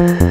Mm-hmm.